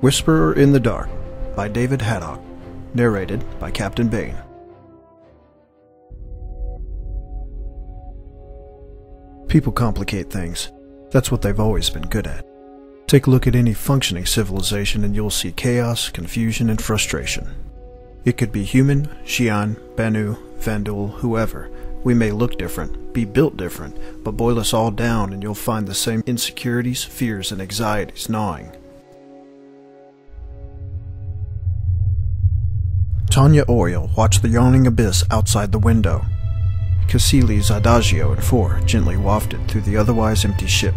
Whisperer in the Dark by David Haddock. Narrated by Captain Bain. People complicate things. That's what they've always been good at. Take a look at any functioning civilization and you'll see chaos, confusion, and frustration. It could be human, Xi'an, Banu, Vanduul, whoever. We may look different, be built different, but boil us all down and you'll find the same insecurities, fears, and anxieties gnawing. Tanya Oriel watched the yawning abyss outside the window. Cassili's Adagio and Four gently wafted through the otherwise empty ship.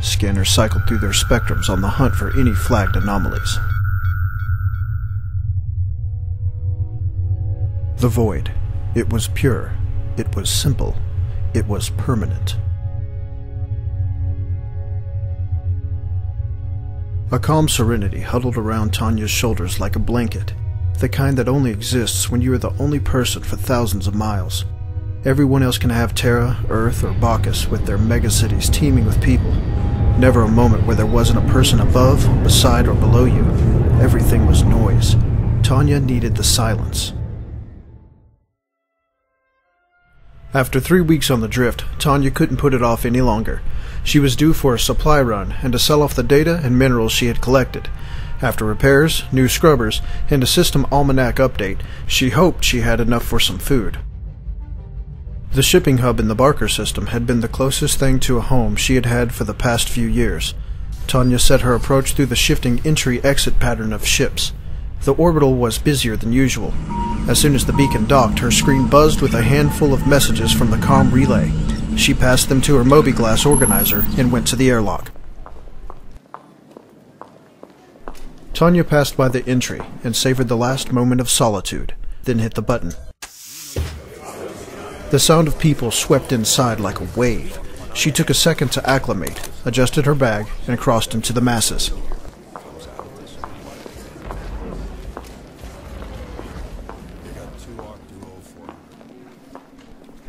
Scanners cycled through their spectrums on the hunt for any flagged anomalies. The void. It was pure. It was simple. It was permanent. A calm serenity huddled around Tanya's shoulders like a blanket, the kind that only exists when you are the only person for thousands of miles. Everyone else can have Terra, Earth, or Bacchus with their megacities teeming with people. Never a moment where there wasn't a person above, beside, or below you. Everything was noise. Tanya needed the silence. After three weeks on the drift, Tanya couldn't put it off any longer. She was due for a supply run and to sell off the data and minerals she had collected. After repairs, new scrubbers, and a system almanac update, she hoped she had enough for some food. The shipping hub in the Barker system had been the closest thing to a home she had had for the past few years. Tanya set her approach through the shifting entry-exit pattern of ships. The orbital was busier than usual. As soon as the beacon docked, her screen buzzed with a handful of messages from the comm relay. She passed them to her mobiGlas organizer and went to the airlock. Tanya passed by the entry and savored the last moment of solitude, then hit the button. The sound of people swept inside like a wave. She took a second to acclimate, adjusted her bag, and crossed into the masses.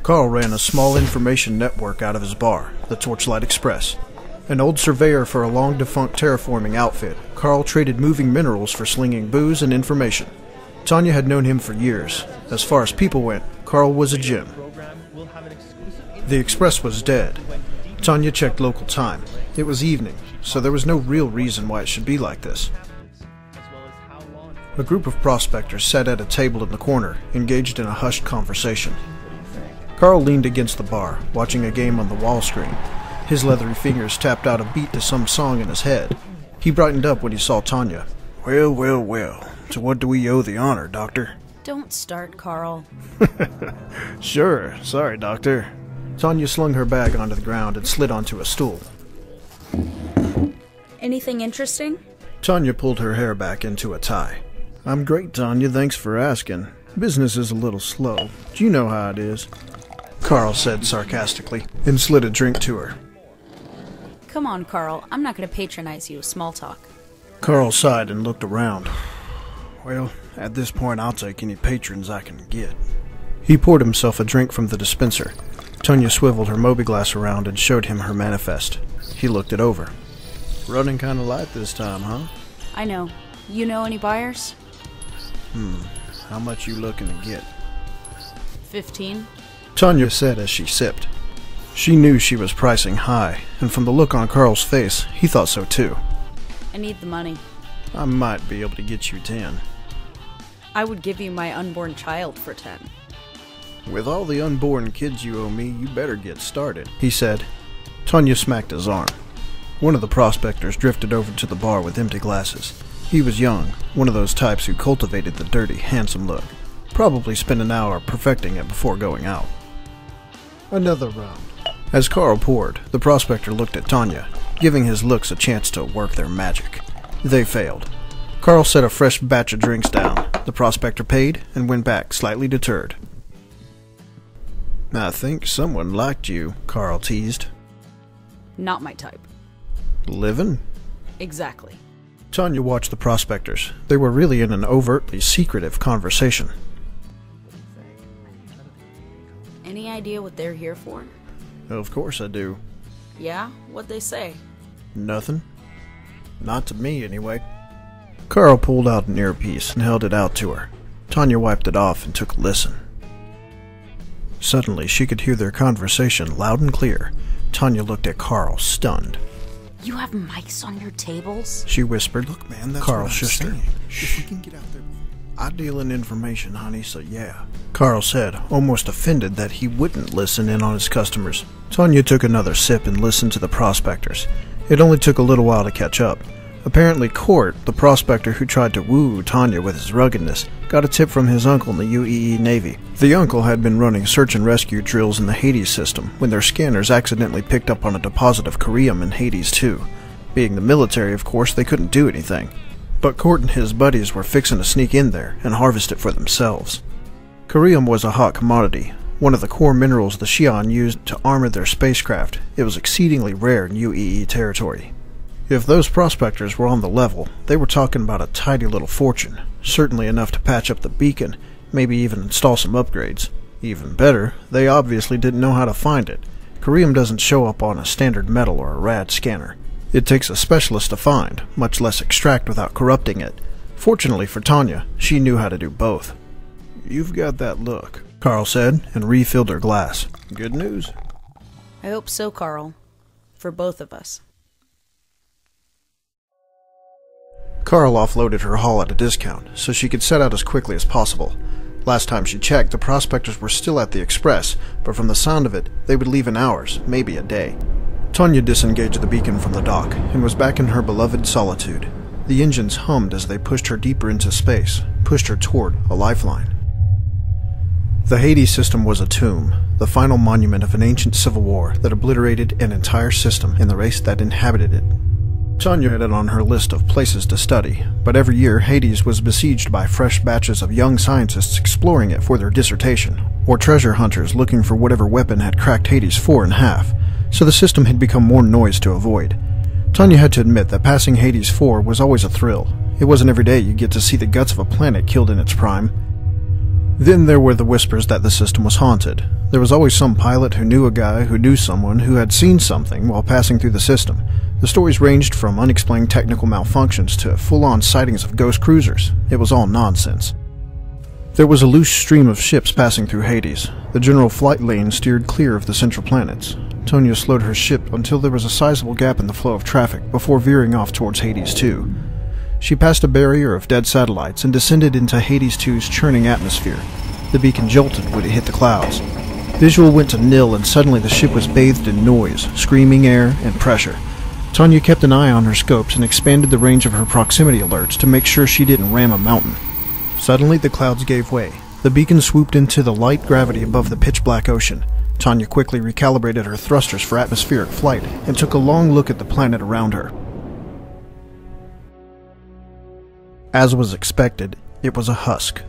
Carl ran a small information network out of his bar, the Torchlight Express. An old surveyor for a long defunct terraforming outfit, Carl traded moving minerals for slinging booze and information. Tanya had known him for years. As far as people went, Carl was a gem. The Express was dead. Tanya checked local time. It was evening, so there was no real reason why it should be like this. A group of prospectors sat at a table in the corner, engaged in a hushed conversation. Carl leaned against the bar, watching a game on the wall screen. His leathery fingers tapped out a beat to some song in his head. He brightened up when he saw Tanya. Well, well, well. To what do we owe the honor, Doctor? Don't start, Carl. Sure. Sorry, Doctor. Tanya slung her bag onto the ground and slid onto a stool. Anything interesting? Tanya pulled her hair back into a tie. I'm great, Tanya. Thanks for asking. Business is a little slow. Do you know how it is. Carl said sarcastically, and slid a drink to her. Come on, Carl. I'm not going to patronize you with small talk. Carl sighed and looked around. Well, at this point, I'll take any patrons I can get. He poured himself a drink from the dispenser. Tonya swiveled her mobiGlas around and showed him her manifest. He looked it over. Running kind of light this time, huh? I know. You know any buyers? Hmm. How much you looking to get? 15? Tanya said as she sipped. She knew she was pricing high, and from the look on Carl's face, he thought so too. I need the money. I might be able to get you ten. I would give you my unborn child for 10. With all the unborn kids you owe me, you better get started, he said. Tanya smacked his arm. One of the prospectors drifted over to the bar with empty glasses. He was young, one of those types who cultivated the dirty, handsome look. Probably spent an hour perfecting it before going out. Another round. As Carl poured, the prospector looked at Tanya, giving his looks a chance to work their magic. They failed. Carl set a fresh batch of drinks down. The prospector paid and went back, slightly deterred. I think someone liked you, Carl teased. Not my type. Living? Exactly. Tanya watched the prospectors. They were really in an overtly secretive conversation. Any idea what they're here for? Of course I do. Yeah? What'd they say? Nothing. Not to me, anyway. Carl pulled out an earpiece and held it out to her. Tanya wiped it off and took a listen. Suddenly, she could hear their conversation loud and clear. Tanya looked at Carl, stunned. You have mics on your tables? She whispered. Look, man, that's Carl what I'm shushed her. saying. If we can get out there. I deal in information, honey, so yeah. Carl said, almost offended that he wouldn't listen in on his customers. Tanya took another sip and listened to the prospectors. It only took a little while to catch up. Apparently, Court, the prospector who tried to woo Tanya with his ruggedness, got a tip from his uncle in the UEE Navy. The uncle had been running search and rescue drills in the Hades system when their scanners accidentally picked up on a deposit of curium in Hades 2. Being the military, of course, they couldn't do anything. But Court and his buddies were fixing to sneak in there and harvest it for themselves. Curium was a hot commodity, one of the core minerals the Xi'an used to armor their spacecraft. It was exceedingly rare in UEE territory. If those prospectors were on the level, they were talking about a tidy little fortune, certainly enough to patch up the beacon, maybe even install some upgrades. Even better, they obviously didn't know how to find it. Curium doesn't show up on a standard metal or a rad scanner. It takes a specialist to find, much less extract without corrupting it. Fortunately for Tanya, she knew how to do both. You've got that look, Carl said, and refilled her glass. Good news. I hope so, Carl. For both of us. Carl offloaded her haul at a discount, so she could set out as quickly as possible. Last time she checked, the prospectors were still at the express, but from the sound of it, they would leave in hours, maybe a day. Tanya disengaged the beacon from the dock and was back in her beloved solitude. The engines hummed as they pushed her deeper into space, pushed her toward a lifeline. The Hades system was a tomb, the final monument of an ancient civil war that obliterated an entire system and the race that inhabited it. Tanya had it on her list of places to study, but every year Hades was besieged by fresh batches of young scientists exploring it for their dissertation, or treasure hunters looking for whatever weapon had cracked Hades four in half, so the system had become more noise to avoid. Tanya had to admit that passing Hades 4 was always a thrill. It wasn't every day you get to see the guts of a planet killed in its prime. Then there were the whispers that the system was haunted. There was always some pilot who knew a guy who knew someone who had seen something while passing through the system. The stories ranged from unexplained technical malfunctions to full on sightings of ghost cruisers. It was all nonsense. There was a loose stream of ships passing through Hades. The general flight lane steered clear of the central planets. Tonya slowed her ship until there was a sizable gap in the flow of traffic before veering off towards Hades 2. She passed a barrier of dead satellites and descended into Hades 2's churning atmosphere. The beacon jolted when it hit the clouds. Visual went to nil and suddenly the ship was bathed in noise, screaming air, and pressure. Tanya kept an eye on her scopes and expanded the range of her proximity alerts to make sure she didn't ram a mountain. Suddenly the clouds gave way. The beacon swooped into the light gravity above the pitch black ocean. Tanya quickly recalibrated her thrusters for atmospheric flight and took a long look at the planet around her. As was expected, it was a husk.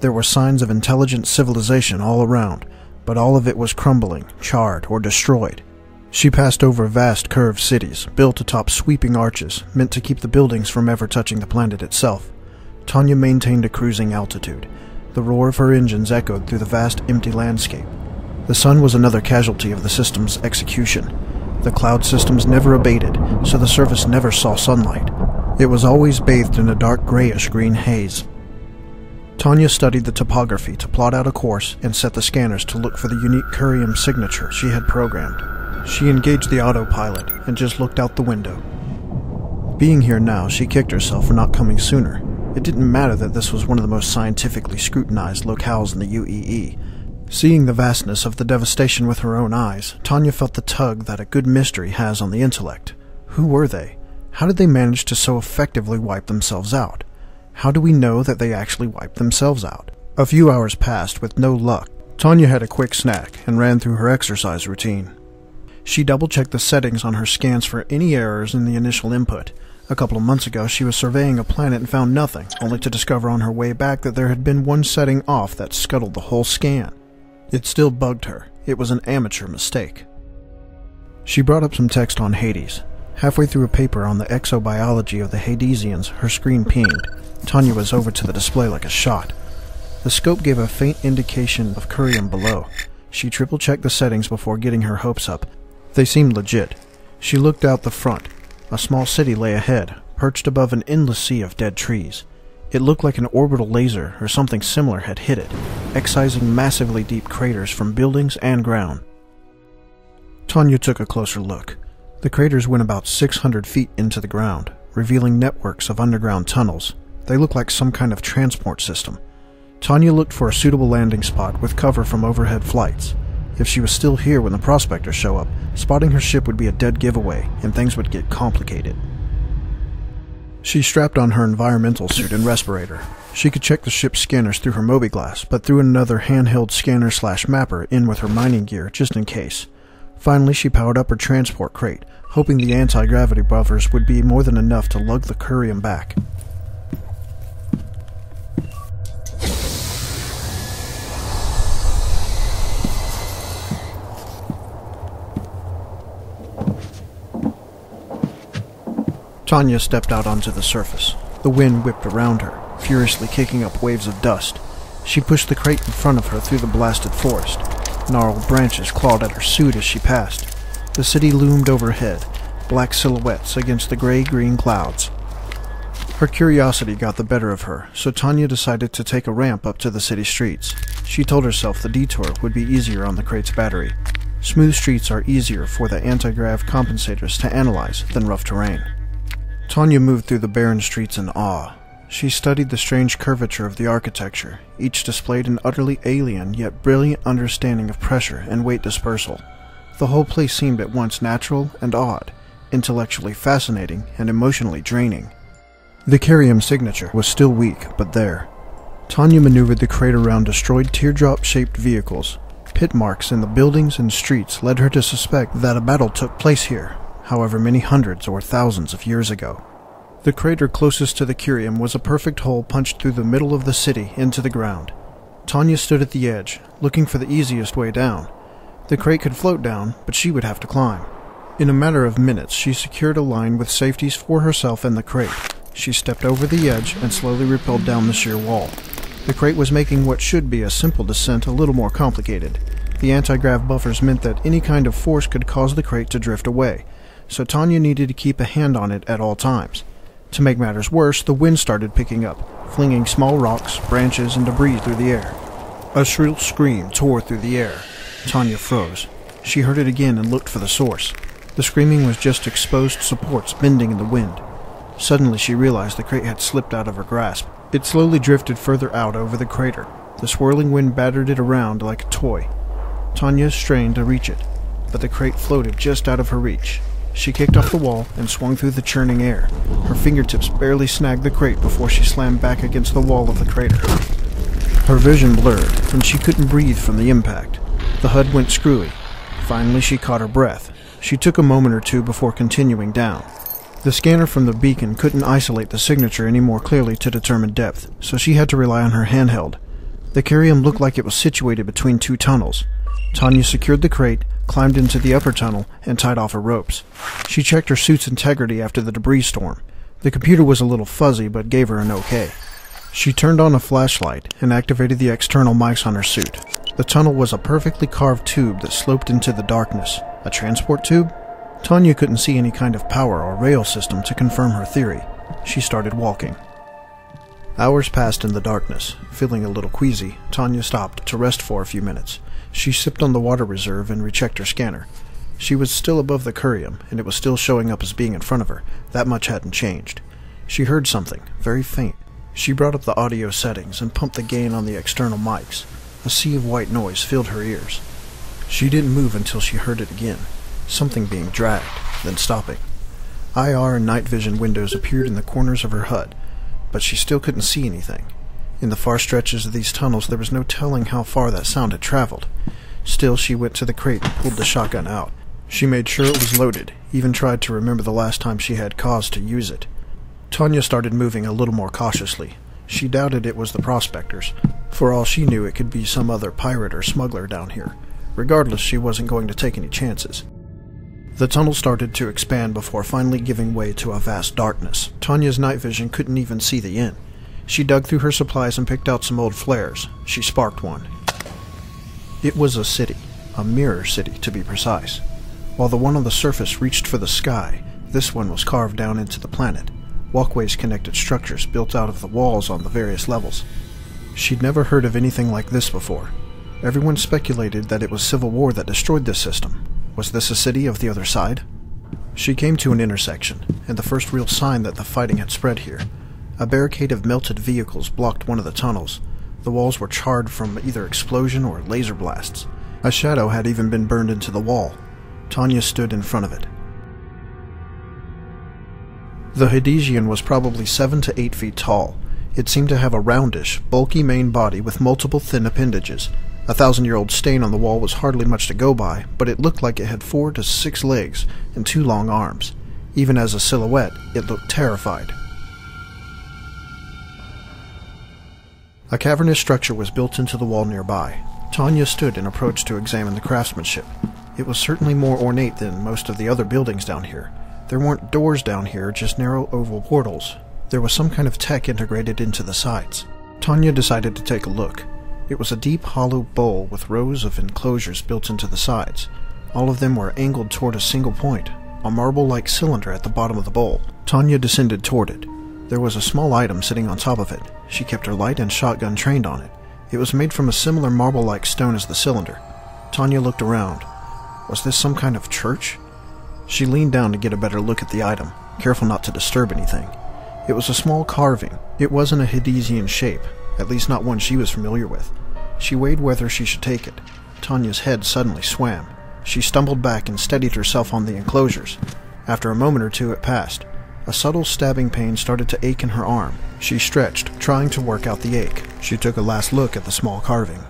There were signs of intelligent civilization all around, but all of it was crumbling, charred, or destroyed. She passed over vast curved cities, built atop sweeping arches, meant to keep the buildings from ever touching the planet itself. Tanya maintained a cruising altitude. The roar of her engines echoed through the vast empty landscape. The sun was another casualty of the system's execution. The cloud systems never abated, so the surface never saw sunlight. It was always bathed in a dark grayish green haze. Tanya studied the topography to plot out a course and set the scanners to look for the unique curium signature she had programmed. She engaged the autopilot and just looked out the window. Being here now, she kicked herself for not coming sooner. It didn't matter that this was one of the most scientifically scrutinized locales in the UEE. Seeing the vastness of the devastation with her own eyes, Tanya felt the tug that a good mystery has on the intellect. Who were they? How did they manage to so effectively wipe themselves out? How do we know that they actually wiped themselves out? A few hours passed with no luck. Tanya had a quick snack and ran through her exercise routine. She double checked the settings on her scans for any errors in the initial input. A couple of months ago, she was surveying a planet and found nothing, only to discover on her way back that there had been one setting off that scuttled the whole scan. It still bugged her. It was an amateur mistake. She brought up some text on Hades. Halfway through a paper on the exobiology of the Hadesians, her screen pinged. Tanya was over to the display like a shot. The scope gave a faint indication of curium below. She triple checked the settings before getting her hopes up. They seemed legit. She looked out the front. A small city lay ahead, perched above an endless sea of dead trees. It looked like an orbital laser or something similar had hit it, excising massively deep craters from buildings and ground. Tanya took a closer look. The craters went about 600 feet into the ground, revealing networks of underground tunnels. They looked like some kind of transport system. Tanya looked for a suitable landing spot with cover from overhead flights. If she was still here when the prospectors show up, spotting her ship would be a dead giveaway, and things would get complicated. She strapped on her environmental suit and respirator. She could check the ship's scanners through her mobiGlas, but threw another handheld scanner slash mapper in with her mining gear just in case. Finally, she powered up her transport crate, hoping the anti-gravity buffers would be more than enough to lug the Curium back. Tanya stepped out onto the surface. The wind whipped around her, furiously kicking up waves of dust. She pushed the crate in front of her through the blasted forest. Gnarled branches clawed at her suit as she passed. The city loomed overhead, black silhouettes against the gray-green clouds. Her curiosity got the better of her, so Tanya decided to take a ramp up to the city streets. She told herself the detour would be easier on the crate's battery. Smooth streets are easier for the anti-grav compensators to analyze than rough terrain. Tanya moved through the barren streets in awe. She studied the strange curvature of the architecture. Each displayed an utterly alien yet brilliant understanding of pressure and weight dispersal. The whole place seemed at once natural and odd, intellectually fascinating and emotionally draining. The Curium signature was still weak, but there. Tanya maneuvered the crate around destroyed teardrop-shaped vehicles. Pit marks in the buildings and streets led her to suspect that a battle took place here, however many hundreds or thousands of years ago. The crater closest to the Curium was a perfect hole punched through the middle of the city into the ground. Tanya stood at the edge, looking for the easiest way down. The crate could float down, but she would have to climb. In a matter of minutes, she secured a line with safeties for herself and the crate. She stepped over the edge and slowly rappelled down the sheer wall. The crate was making what should be a simple descent a little more complicated. The anti-grav buffers meant that any kind of force could cause the crate to drift away, so Tanya needed to keep a hand on it at all times. To make matters worse, the wind started picking up, flinging small rocks, branches, and debris through the air. A shrill scream tore through the air. Tanya froze. She heard it again and looked for the source. The screaming was just exposed supports bending in the wind. Suddenly she realized the crate had slipped out of her grasp. It slowly drifted further out over the crater. The swirling wind battered it around like a toy. Tanya strained to reach it, but the crate floated just out of her reach. She kicked off the wall and swung through the churning air. Her fingertips barely snagged the crate before she slammed back against the wall of the crater. Her vision blurred, and she couldn't breathe from the impact. The HUD went screwy. Finally, she caught her breath. She took a moment or two before continuing down. The scanner from the beacon couldn't isolate the signature any more clearly to determine depth, so she had to rely on her handheld. The Curium looked like it was situated between two tunnels. Tanya secured the crate climbed into the upper tunnel, and tied off her ropes. She checked her suit's integrity after the debris storm. The computer was a little fuzzy, but gave her an okay. She turned on a flashlight and activated the external mics on her suit. The tunnel was a perfectly carved tube that sloped into the darkness. A transport tube? Tanya couldn't see any kind of power or rail system to confirm her theory. She started walking. Hours passed in the darkness. Feeling a little queasy, Tanya stopped to rest for a few minutes. She sipped on the water reserve and rechecked her scanner. She was still above the curium, and it was still showing up as being in front of her. That much hadn't changed. She heard something, very faint. She brought up the audio settings and pumped the gain on the external mics. A sea of white noise filled her ears. She didn't move until she heard it again. Something being dragged, then stopping. IR and night vision windows appeared in the corners of her HUD, but she still couldn't see anything. In the far stretches of these tunnels, there was no telling how far that sound had traveled. Still, she went to the crate and pulled the shotgun out. She made sure it was loaded, even tried to remember the last time she had cause to use it. Tanya started moving a little more cautiously. She doubted it was the prospectors. For all she knew, it could be some other pirate or smuggler down here. Regardless, she wasn't going to take any chances. The tunnel started to expand before finally giving way to a vast darkness. Tanya's night vision couldn't even see the end. She dug through her supplies and picked out some old flares. She sparked one. It was a city, a mirror city to be precise. While the one on the surface reached for the sky, this one was carved down into the planet. Walkways connected structures built out of the walls on the various levels. She'd never heard of anything like this before. Everyone speculated that it was civil war that destroyed this system. Was this a city of the other side? She came to an intersection, and the first real sign that the fighting had spread here. A barricade of melted vehicles blocked one of the tunnels. The walls were charred from either explosion or laser blasts. A shadow had even been burned into the wall. Tanya stood in front of it. The Hadesian was probably seven to eight feet tall. It seemed to have a roundish, bulky main body with multiple thin appendages. A thousand year old stain on the wall was hardly much to go by, but it looked like it had four to six legs and two long arms. Even as a silhouette, it looked terrified. A cavernous structure was built into the wall nearby. Tanya stood and approached to examine the craftsmanship. It was certainly more ornate than most of the other buildings down here. There weren't doors down here, just narrow oval portals. There was some kind of tech integrated into the sides. Tanya decided to take a look. It was a deep hollow bowl with rows of enclosures built into the sides. All of them were angled toward a single point, a marble-like cylinder at the bottom of the bowl. Tanya descended toward it. There was a small item sitting on top of it. She kept her light and shotgun trained on it. It was made from a similar marble-like stone as the cylinder. Tanya looked around. Was this some kind of church? She leaned down to get a better look at the item, careful not to disturb anything. It was a small carving. It wasn't a Hadesian shape, at least not one she was familiar with. She weighed whether she should take it. Tanya's head suddenly swam. She stumbled back and steadied herself on the enclosures. After a moment or two it passed. A subtle stabbing pain started to ache in her arm. She stretched, trying to work out the ache. She took a last look at the small carving.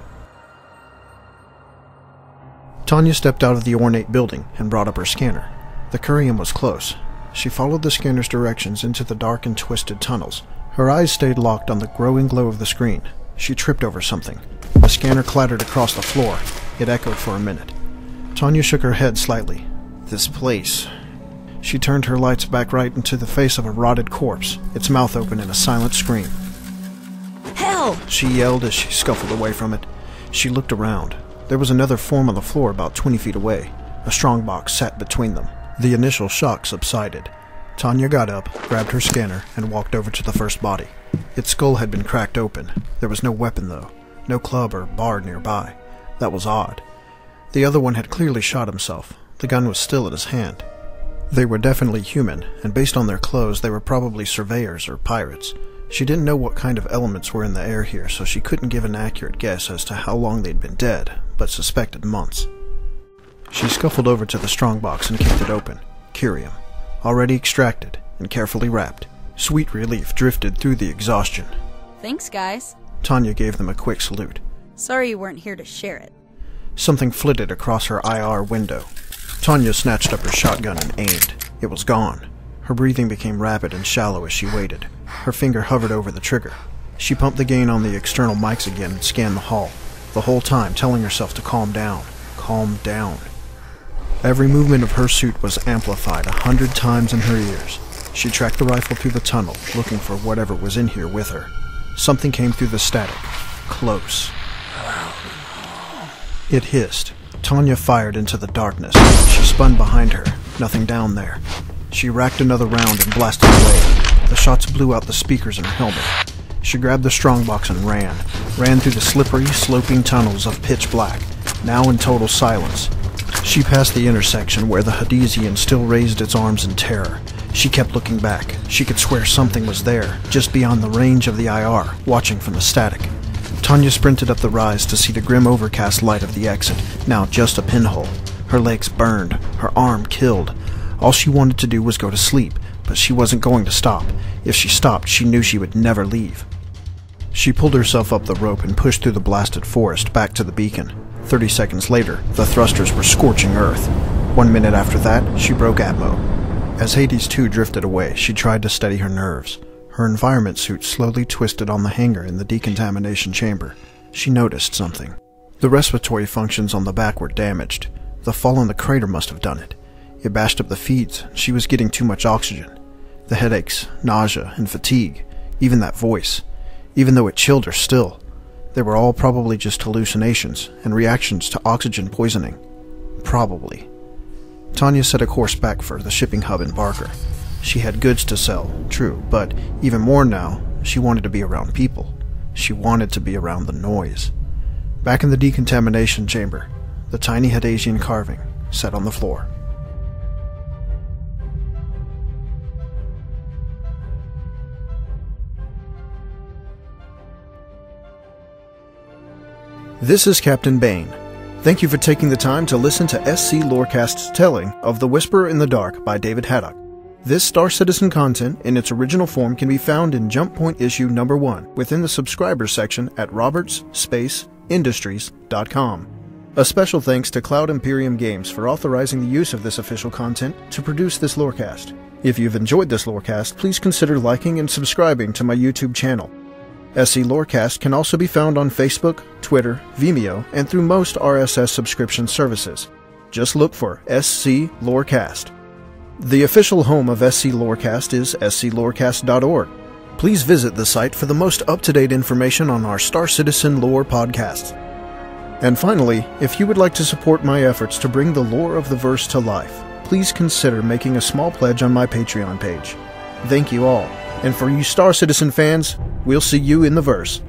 Tanya stepped out of the ornate building and brought up her scanner. The Curium was close. She followed the scanner's directions into the dark and twisted tunnels. Her eyes stayed locked on the growing glow of the screen. She tripped over something. The scanner clattered across the floor. It echoed for a minute. Tanya shook her head slightly. This place. She turned her lights back right into the face of a rotted corpse, its mouth open in a silent scream. Hell! She yelled as she scuffled away from it. She looked around. There was another form on the floor about 20 feet away. A strong box sat between them. The initial shock subsided. Tanya got up, grabbed her scanner, and walked over to the first body. Its skull had been cracked open. There was no weapon, though. No club or bar nearby. That was odd. The other one had clearly shot himself. The gun was still in his hand. They were definitely human, and based on their clothes, they were probably surveyors or pirates. She didn't know what kind of elements were in the air here, so she couldn't give an accurate guess as to how long they'd been dead, but suspected months. She scuffled over to the strongbox and kicked it open. Curium, already extracted and carefully wrapped. Sweet relief drifted through the exhaustion. Thanks, guys. Tanya gave them a quick salute. Sorry you weren't here to share it. Something flitted across her IR window. Tanya snatched up her shotgun and aimed. It was gone. Her breathing became rapid and shallow as she waited. Her finger hovered over the trigger. She pumped the gain on the external mics again and scanned the hall, the whole time telling herself to calm down. Calm down. Every movement of her suit was amplified a hundred times in her ears. She tracked the rifle through the tunnel, looking for whatever was in here with her. Something came through the static. Close. It hissed. Tanya fired into the darkness. She spun behind her. Nothing down there. She racked another round and blasted away. The shots blew out the speakers in her helmet. She grabbed the strongbox and ran. Ran through the slippery, sloping tunnels of pitch black, now in total silence. She passed the intersection where the Hadesian still raised its arms in terror. She kept looking back. She could swear something was there, just beyond the range of the IR, watching from the static. Tanya sprinted up the rise to see the grim overcast light of the exit, now just a pinhole. Her legs burned, her arm killed. All she wanted to do was go to sleep, but she wasn't going to stop. If she stopped, she knew she would never leave. She pulled herself up the rope and pushed through the blasted forest back to the beacon. Thirty seconds later, the thrusters were scorching Earth. One minute after that, she broke atmo. As Hades 2 drifted away, she tried to steady her nerves. Her environment suit slowly twisted on the hanger in the decontamination chamber. She noticed something. The respiratory functions on the back were damaged. The fall in the crater must have done it. It bashed up the feeds. She was getting too much oxygen. The headaches, nausea, and fatigue. Even that voice. Even though it chilled her still. They were all probably just hallucinations and reactions to oxygen poisoning. Probably. Tanya set a course back for the shipping hub in Barker. She had goods to sell, true, but even more now, she wanted to be around people. She wanted to be around the noise. Back in the decontamination chamber, the tiny Hadesian carving sat on the floor. This is Captain Bain. Thank you for taking the time to listen to SC Lorecast's telling of The Whisperer in the Dark by David Haddock. This Star Citizen content in its original form can be found in Jump Point issue number 1 within the subscribers section at roberts-industries.com. A special thanks to Cloud Imperium Games for authorizing the use of this official content to produce this Lorecast. If you've enjoyed this Lorecast, please consider liking and subscribing to my YouTube channel. SC Lorecast can also be found on Facebook, Twitter, Vimeo, and through most RSS subscription services. Just look for SC Lorecast. The official home of SC Lorecast is sclorecast.org. Please visit the site for the most up to date information on our Star Citizen lore podcasts. And finally, if you would like to support my efforts to bring the lore of the verse to life, please consider making a small pledge on my Patreon page. Thank you all. And for you Star Citizen fans, we'll see you in the verse.